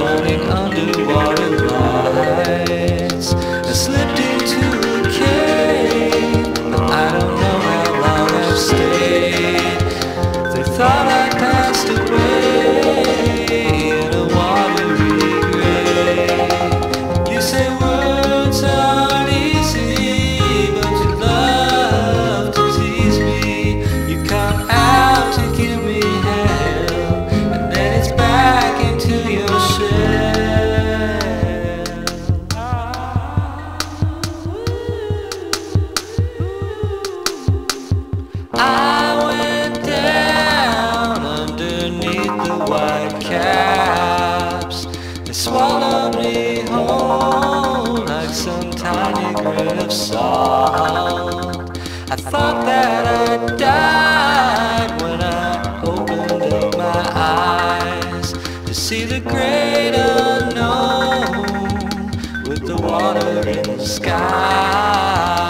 sonic underwater hold like some tiny grain of salt. I thought that I died when I opened up my eyes to see the great unknown with the water in the sky.